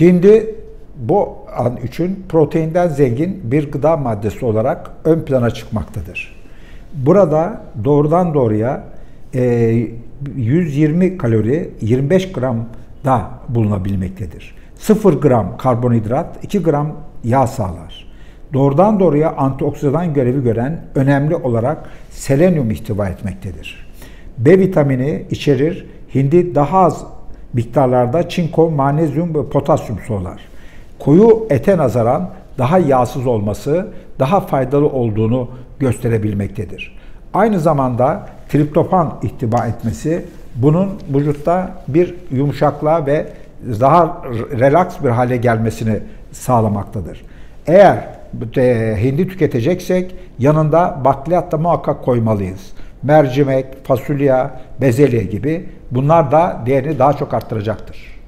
Hindi bu an için proteinden zengin bir gıda maddesi olarak ön plana çıkmaktadır. Burada doğrudan doğruya e, 120 kalori 25 gram da bulunabilmektedir. 0 gram karbonhidrat 2 gram yağ sağlar. Doğrudan doğruya antioksidan görevi gören önemli olarak selenyum ihtiva etmektedir. B vitamini içerir. Hindi daha az miktarlarda çinko, manezyum ve potasyum soğlar. Koyu ete nazaran daha yağsız olması daha faydalı olduğunu gösterebilmektedir. Aynı zamanda triptofan ihtiva etmesi bunun vücutta bir yumuşaklığa ve daha relax bir hale gelmesini sağlamaktadır. Eğer e, hindi tüketeceksek yanında bakliyat da muhakkak koymalıyız. Mercimek, fasulye, bezelye gibi bunlar da değerini daha çok arttıracaktır.